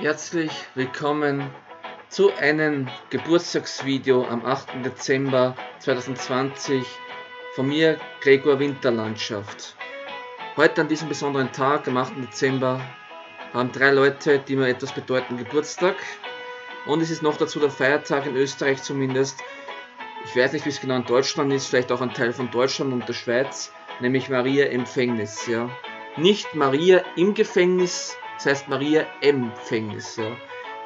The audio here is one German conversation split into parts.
Herzlich willkommen zu einem Geburtstagsvideo am 8. Dezember 2020 von mir, Gregor Winterlandschaft. Heute an diesem besonderen Tag, am 8. Dezember, haben drei Leute, die mir etwas bedeuten, Geburtstag. Und es ist noch dazu der Feiertag in Österreich zumindest. Ich weiß nicht, wie es genau in Deutschland ist, vielleicht auch ein Teil von Deutschland und der Schweiz, nämlich Maria Empfängnis. Ja. Nicht Maria im Gefängnis, das heißt Maria Empfängnis. Ja.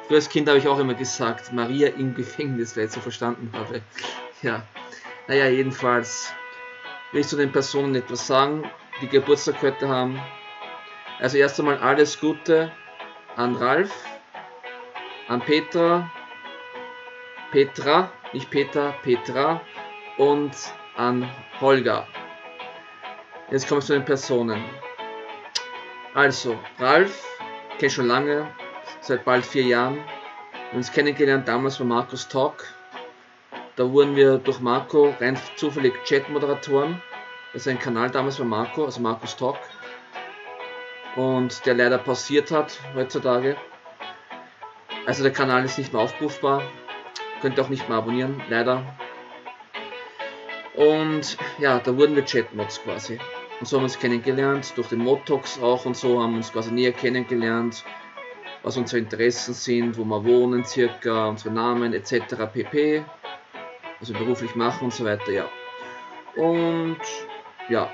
Früher als Kind habe ich auch immer gesagt, Maria im Gefängnis, weil ich so verstanden habe. Ja, naja, jedenfalls will ich zu den Personen etwas sagen, die Geburtstag heute haben. Also erst einmal alles Gute an Ralf, an Petra, Petra, nicht Peter, Petra und an Holger. Jetzt kommen wir zu den Personen. Also, Ralf, kenne schon lange, seit bald vier Jahren. Wir haben uns kennengelernt damals bei Markus Talk. Da wurden wir durch Marco rein zufällig Chat-Moderatoren. Das ist ein Kanal damals bei Marco, also Markus Talk. Und der leider pausiert hat heutzutage. Also der Kanal ist nicht mehr aufrufbar. Könnt ihr auch nicht mehr abonnieren, leider. Und ja, da wurden wir Chatmods quasi. Und so haben wir uns kennengelernt, durch den Motox auch und so haben wir uns quasi näher kennengelernt, was unsere Interessen sind, wo wir wohnen circa, unsere Namen etc. pp. Also beruflich machen und so weiter, ja. Und ja,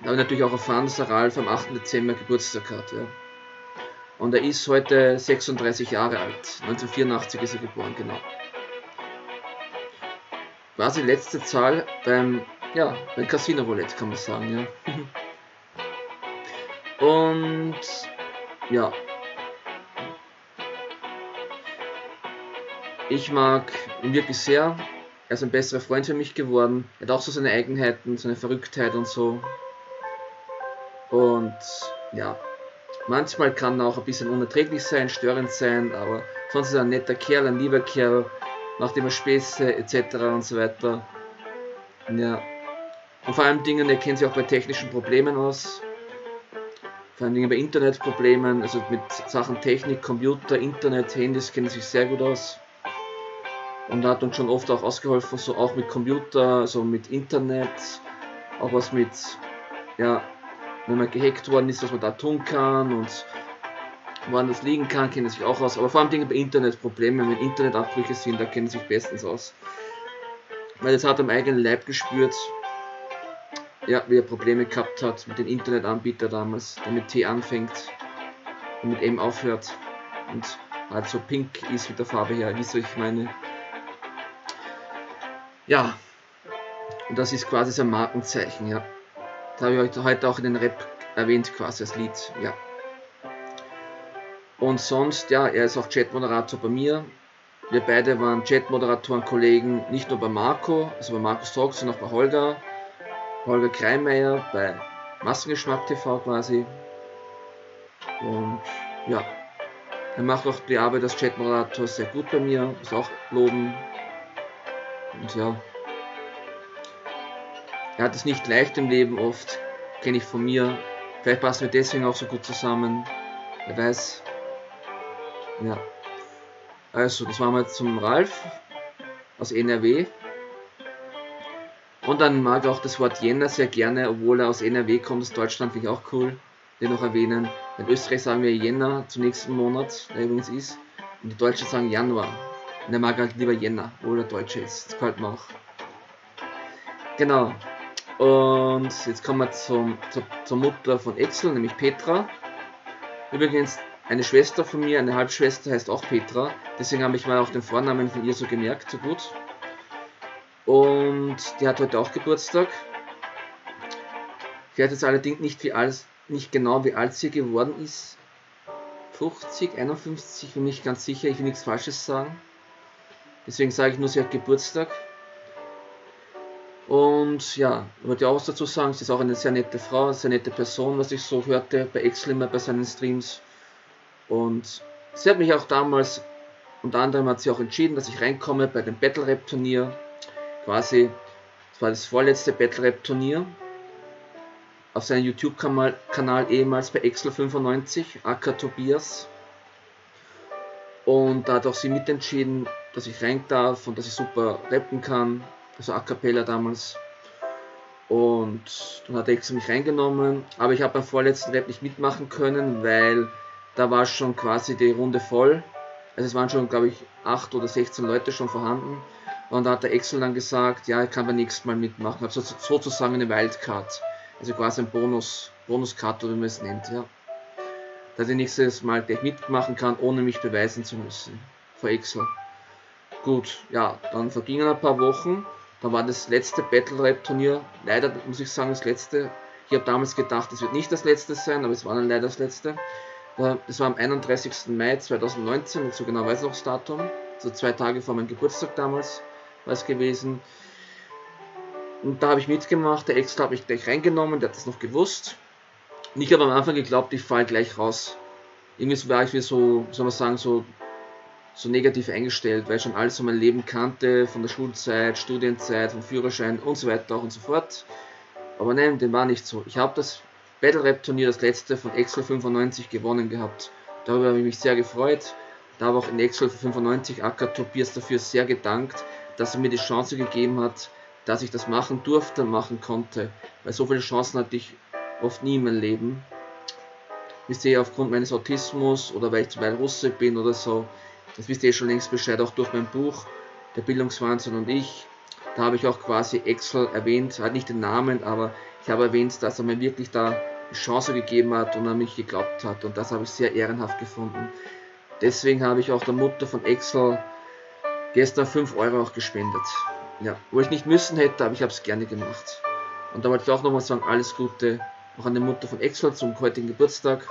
da habe ich natürlich auch erfahren, dass der Ralf am 8. Dezember Geburtstag hat, ja. Und er ist heute 36 Jahre alt. 1984 ist er geboren, genau. Quasi letzte Zahl beim, ja, beim Casino Roulette kann man sagen, ja. Und ja. Ich mag ihn wirklich sehr. Er ist ein besserer Freund für mich geworden. Er hat auch so seine Eigenheiten, seine Verrücktheit und so. Und ja, manchmal kann er auch ein bisschen unerträglich sein, störend sein, aber sonst ist er ein netter Kerl, ein lieber Kerl macht immer Späße etc. und so weiter. Ja. Und vor allem Dingen, er kennt sich auch bei technischen Problemen aus. Vor allem Dingen bei Internetproblemen, also mit Sachen Technik, Computer, Internet, Handys kennt er sich sehr gut aus. Und hat uns schon oft auch ausgeholfen, so auch mit Computer, so mit Internet, auch was mit, ja, wenn man gehackt worden ist, was man da tun kann und woran das liegen kann, kennen sich auch aus. Aber vor allem Dinge bei Internetproblemen, wenn Internetabbrüche sind, da kennen sich bestens aus. Weil das hat am eigenen Leib gespürt, ja, wie er Probleme gehabt hat mit dem Internetanbieter damals, der mit T anfängt und mit M aufhört und halt so pink ist mit der Farbe her, wie soll ich meine. Ja, und das ist quasi sein Markenzeichen, ja. Da habe ich heute auch in den Rap erwähnt, quasi als Lied, ja. Und sonst, ja, er ist auch Chatmoderator bei mir. Wir beide waren Chatmoderatoren, Kollegen, nicht nur bei Marco, also bei Markus Talk, sondern auch bei Holger. Holger Kreimeier bei Massengeschmack TV quasi. Und ja, er macht auch die Arbeit als Chatmoderator sehr gut bei mir, muss auch loben. Und ja, er hat es nicht leicht im Leben oft, kenne ich von mir. Vielleicht passen wir deswegen auch so gut zusammen. Wer weiß, ja. Also, das waren wir zum Ralf aus NRW. Und dann mag ich auch das Wort Jänner sehr gerne, obwohl er aus NRW kommt, aus Deutschland finde ich auch cool, den noch erwähnen. In Österreich sagen wir Jänner zum nächsten Monat, der übrigens ist. Und die Deutschen sagen Januar. Und er mag halt lieber Jänner, obwohl er Deutsche ist. Das gefällt mir auch. Genau. Und jetzt kommen wir zum, zur, zur Mutter von Excel, nämlich Petra. Übrigens, eine Schwester von mir, eine Halbschwester, heißt auch Petra. Deswegen habe ich mal auch den Vornamen von ihr so gemerkt, so gut. Und die hat heute auch Geburtstag. Ich weiß jetzt allerdings nicht, wie alt, nicht genau, wie alt sie geworden ist. 50, 51, ich bin nicht ganz sicher, ich will nichts Falsches sagen. Deswegen sage ich nur, sie hat Geburtstag. Und ja, wollte auch was dazu sagen, sie ist auch eine sehr nette Frau, eine sehr nette Person, was ich so hörte bei Excel immer bei seinen Streams. Und sie hat mich auch damals, unter anderem hat sie auch entschieden, dass ich reinkomme bei dem Battle Rap Turnier. Quasi, das war das vorletzte Battle Rap Turnier. Auf seinem YouTube-Kanal ehemals bei Excel 95, Acker Tobias. Und da hat auch sie mitentschieden, dass ich rein darf und dass ich super rappen kann. Also A Cappella damals. Und dann hat Excel mich reingenommen. Aber ich habe beim vorletzten Rap nicht mitmachen können, weil da war schon quasi die Runde voll. Also es waren schon, glaube ich, 8 oder 16 Leute schon vorhanden. Und da hat der Excel dann gesagt, ja, ich kann beim nächsten Mal mitmachen. Also sozusagen eine Wildcard. Also quasi ein Bonus, Bonuscard oder wie man es nennt, ja. Dass ich nächstes Mal gleich mitmachen kann, ohne mich beweisen zu müssen. Vor Excel. Gut, ja, dann vergingen ein paar Wochen. Dann war das letzte Battle Rap Turnier. Leider muss ich sagen, das letzte. Ich habe damals gedacht, es wird nicht das letzte sein, aber es war dann leider das letzte. Das war am 31. Mai 2019, so genau weiß ich noch das Datum. So zwei Tage vor meinem Geburtstag damals war es gewesen. Und da habe ich mitgemacht, der Extra habe ich gleich reingenommen, der hat das noch gewusst. Und ich habe am Anfang geglaubt, ich falle gleich raus. Irgendwie war ich wie so, soll man sagen, so, so negativ eingestellt, weil ich schon alles von meinem Leben kannte, von der Schulzeit, Studienzeit, vom Führerschein und so weiter und so fort. Aber nein, dem war nicht so. Ich habe das Battle Rap Turnier, das letzte von Excel 95 gewonnen gehabt. Darüber habe ich mich sehr gefreut. Da habe auch in Excel 95 Acker Tobias dafür sehr gedankt, dass er mir die Chance gegeben hat, dass ich das machen durfte machen konnte. Weil so viele Chancen hatte ich oft nie in meinem Leben. Ich sehe aufgrund meines Autismus oder weil ich zum Beispiel Russe bin oder so, das wisst ihr schon längst Bescheid, auch durch mein Buch, Der Bildungswahnsinn und ich. Da habe ich auch quasi Excel erwähnt, halt nicht den Namen, aber ich habe erwähnt, dass er mir wirklich da Chance gegeben hat und an mich geglaubt hat. Und das habe ich sehr ehrenhaft gefunden. Deswegen habe ich auch der Mutter von Excel gestern 5 Euro auch gespendet. Ja, wo ich nicht müssen hätte, aber ich habe es gerne gemacht. Und da wollte ich auch nochmal sagen, alles Gute auch an die Mutter von Excel zum heutigen Geburtstag.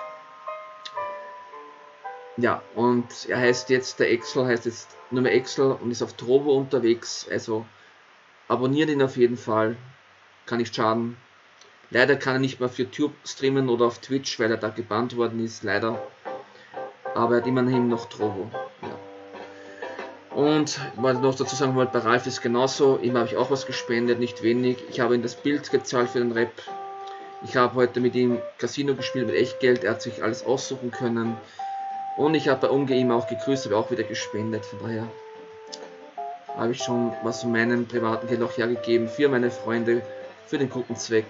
Ja, und er heißt jetzt, der Excel heißt jetzt nur mehr Excel und ist auf Trovo unterwegs. Also abonniert ihn auf jeden Fall. Kann nicht schaden. Leider kann er nicht mehr auf YouTube streamen oder auf Twitch, weil er da gebannt worden ist, leider. Aber er hat immerhin noch Trovo. Ja. Und was noch dazu sagen wollte, bei Ralf ist genauso. Ihm habe ich auch was gespendet, nicht wenig. Ich habe ihm das Bild gezahlt für den Rap. Ich habe heute mit ihm Casino gespielt mit Echtgeld. Er hat sich alles aussuchen können. Und ich habe bei Unge ihm auch gegrüßt, aber auch wieder gespendet. Von daher habe ich schon was von meinem privaten Geld auch hergegeben für meine Freunde, für den guten Zweck.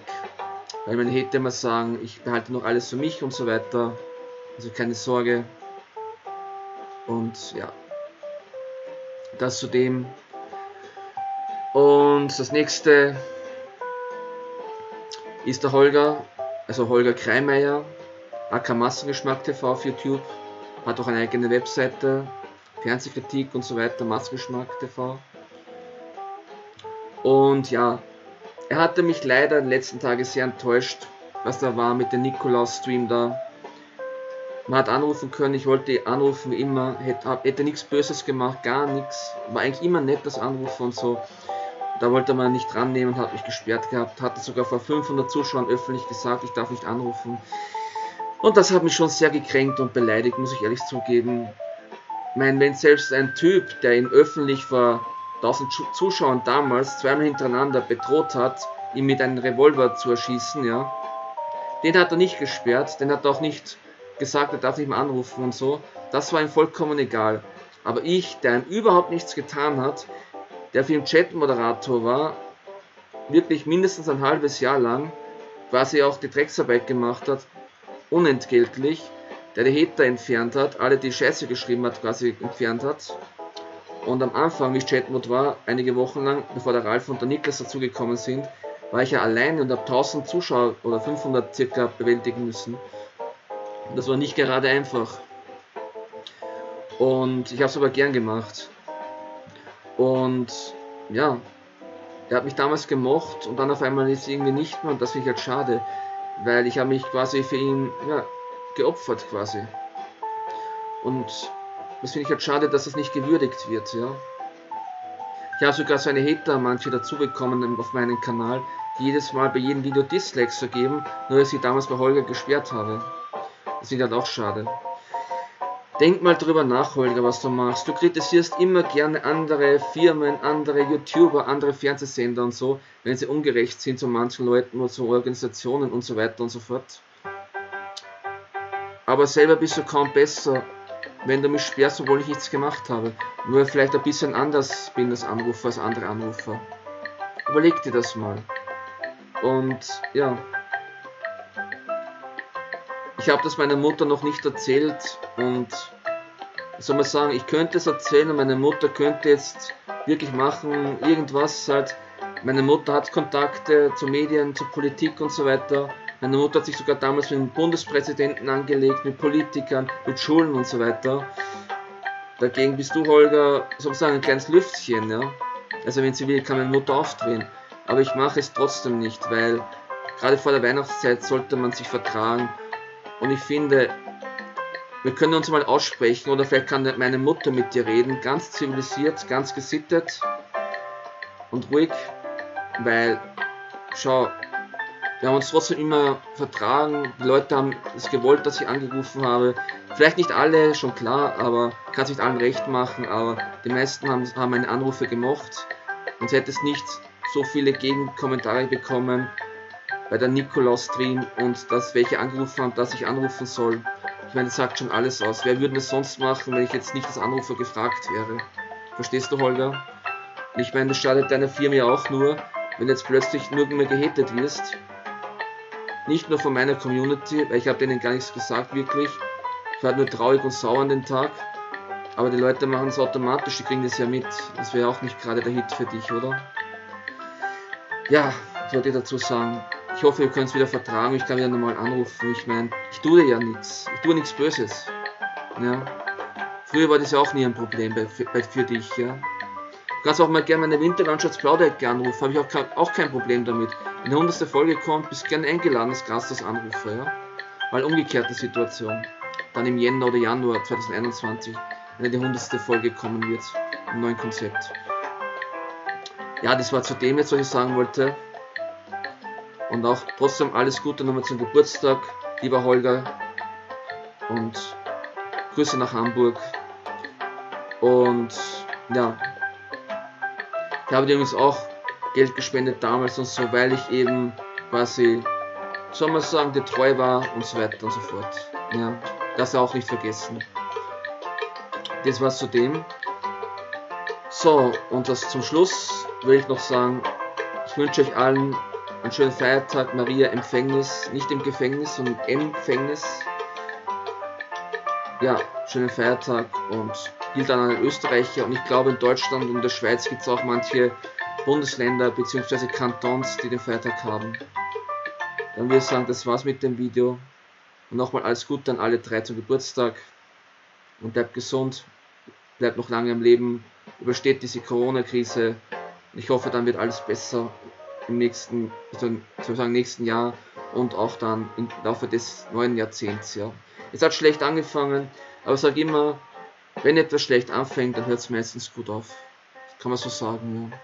Weil man hätte immer sagen, ich behalte noch alles für mich und so weiter. Also keine Sorge. Und ja, das zu dem. Und das nächste ist der Holger, also Holger Kreimeier, AK Massengeschmack TV auf YouTube. Hat auch eine eigene Webseite, Fernsehkritik und so weiter, Massengeschmack TV. Und ja, er hatte mich leider in den letzten Tagen sehr enttäuscht, was da war mit dem Nikolaus-Stream da. Man hat anrufen können, ich wollte anrufen wie immer, hätte, hätte nichts Böses gemacht, gar nichts. War eigentlich immer nett das Anrufen und so. Da wollte man nicht dran nehmen, hat mich gesperrt gehabt, hatte sogar vor 500 Zuschauern öffentlich gesagt, ich darf nicht anrufen. Und das hat mich schon sehr gekränkt und beleidigt, muss ich ehrlich zugeben. Ich meine, wenn selbst ein Typ, der ihn öffentlich vor 1000 Zuschauern damals zweimal hintereinander bedroht hat, ihn mit einem Revolver zu erschießen, ja. Den hat er nicht gesperrt, den hat er auch nicht gesagt, er darf nicht mehr anrufen und so. Das war ihm vollkommen egal. Aber ich, der ihm überhaupt nichts getan hat, der für ihn Chatmoderator war, wirklich mindestens ein halbes Jahr lang, quasi auch die Drecksarbeit gemacht hat, unentgeltlich, der die Hater entfernt hat, alle die Scheiße geschrieben hat, quasi entfernt hat, und am Anfang, wie ich Chatmod war, einige Wochen lang, bevor der Ralf und der Niklas dazugekommen sind, war ich ja alleine und habe 1000 Zuschauer oder 500 circa bewältigen müssen. Das war nicht gerade einfach. Und ich habe es aber gern gemacht. Und ja, er hat mich damals gemocht und dann auf einmal ist irgendwie nicht mehr und das finde ich halt schade, weil ich habe mich quasi für ihn ja, geopfert quasi. Und das finde ich halt schade, dass das nicht gewürdigt wird, ja. Ich habe sogar so eine Hater manche dazu bekommen auf meinem Kanal, die jedes Mal bei jedem Video Dislikes vergeben, nur dass ich damals bei Holger gesperrt habe. Ich halt auch schade. Denk mal drüber nach, Holger, was du machst. Du kritisierst immer gerne andere Firmen, andere YouTuber, andere Fernsehsender und so, wenn sie ungerecht sind zu manchen Leuten oder zu Organisationen und so weiter und so fort. Aber selber bist du kaum besser wenn du mich sperrst, obwohl ich nichts gemacht habe. Nur vielleicht ein bisschen anders bin als Anrufer als andere Anrufer. Überleg dir das mal. Und ja. Ich habe das meiner Mutter noch nicht erzählt und soll man sagen, ich könnte es erzählen und meine Mutter könnte jetzt wirklich machen, irgendwas halt. Meine Mutter hat Kontakte zu Medien, zur Politik und so weiter. Meine Mutter hat sich sogar damals mit dem Bundespräsidenten angelegt, mit Politikern, mit Schulen und so weiter. Dagegen bist du, Holger, sozusagen ein kleines Lüftchen, ja. Also wenn sie will, kann meine Mutter aufdrehen. Aber ich mache es trotzdem nicht, weil gerade vor der Weihnachtszeit sollte man sich vertragen. Und ich finde, wir können uns mal aussprechen oder vielleicht kann meine Mutter mit dir reden, ganz zivilisiert, ganz gesittet und ruhig, weil, schau, wir haben uns trotzdem immer vertragen, die Leute haben es gewollt, dass ich angerufen habe, vielleicht nicht alle, schon klar, aber kann es nicht allen recht machen, aber die meisten haben, haben meine Anrufe gemocht und sie hätte es nicht so viele Gegenkommentare bekommen bei der Nikolaus-Stream und dass welche angerufen haben, dass ich anrufen soll. Ich meine, das sagt schon alles aus. Wer würde das sonst machen, wenn ich jetzt nicht als Anrufer gefragt wäre? Verstehst du, Holger? Ich meine, das schadet deiner Firma ja auch nur, wenn jetzt plötzlich nur mehr gehatet wirst. Nicht nur von meiner Community, weil ich habe denen gar nichts gesagt, wirklich. Ich war nur traurig und sauer an den Tag. Aber die Leute machen es automatisch, die kriegen das ja mit. Das wäre auch nicht gerade der Hit für dich, oder? Ja, ich wollte dazu sagen, ich hoffe, wir können es wieder vertragen. Ich kann wieder nochmal anrufen. Ich meine, ich tue ja nichts. Ich tue nichts Böses. Ja. Früher war das ja auch nie ein Problem bei, bei, für dich. Ja. Du kannst auch mal gerne meine Winterlandschaftsplauderecke anrufen. Habe ich auch kein, auch kein Problem damit. Wenn die 100. Folge kommt, bist gerne eingeladen als Gast als Anrufer. Ja. Mal umgekehrte Situation. Dann im Jänner oder Januar 2021, wenn die 100. Folge kommen wird. Im neuen Konzept. Ja, das war zu dem jetzt, was ich sagen wollte. Und auch trotzdem alles Gute nochmal zum Geburtstag, lieber Holger. Und Grüße nach Hamburg. Und ja, ich habe übrigens auch Geld gespendet damals und so, weil ich eben quasi, soll man sagen, dir treu war und so weiter und so fort. Ja, das auch nicht vergessen. Das war's zu dem. So, und das zum Schluss will ich noch sagen, ich wünsche euch allen einen schönen Feiertag, Maria Empfängnis, nicht im Gefängnis, sondern Empfängnis. Ja, schönen Feiertag und gilt an einen Österreicher und ich glaube in Deutschland und der Schweiz gibt es auch manche Bundesländer bzw. Kantons, die den Feiertag haben. Dann würde ich sagen, das war's mit dem Video. Und nochmal alles Gute an alle drei zum Geburtstag. Und bleibt gesund, bleibt noch lange im Leben, übersteht diese Corona-Krise. Ich hoffe, dann wird alles besser im nächsten, also sozusagen nächsten Jahr und auch dann im Laufe des neuen Jahrzehnts. Ja. Es hat schlecht angefangen, aber sag immer, wenn etwas schlecht anfängt, dann hört es meistens gut auf. Das kann man so sagen. Ja.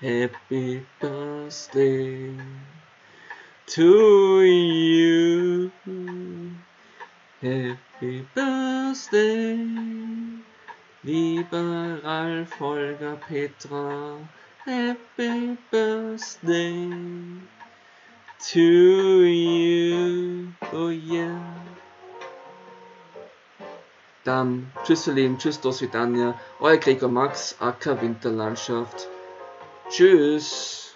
Happy Birthday to you. Happy Birthday. Lieber Ralf, Holger, Petra, Happy Birthday to you, oh yeah. Dann tschüss ihr Lieben, tschüss Dosvidania, euer Gregor Max, Acker Winterlandschaft. Tschüss.